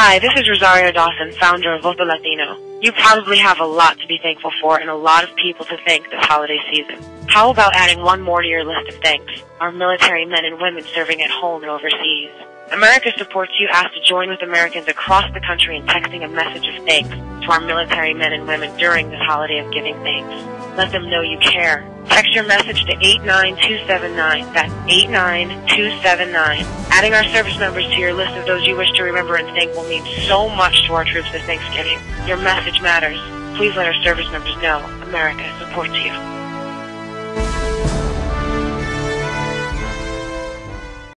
Hi, this is Rosario Dawson, founder of Voto Latino. You probably have a lot to be thankful for and a lot of people to thank this holiday season. How about adding one more to your list of thanks? Our military men and women serving at home and overseas. America supports you asked to join with Americans across the country in texting a message of thanks to our military men and women during this holiday of giving thanks. Let them know you care. Text your message to 89279. That's 89279. Adding our service members to your list of those you wish to remember and thank will mean so much to our troops this Thanksgiving. Your message matters. Please let our service members know America supports you.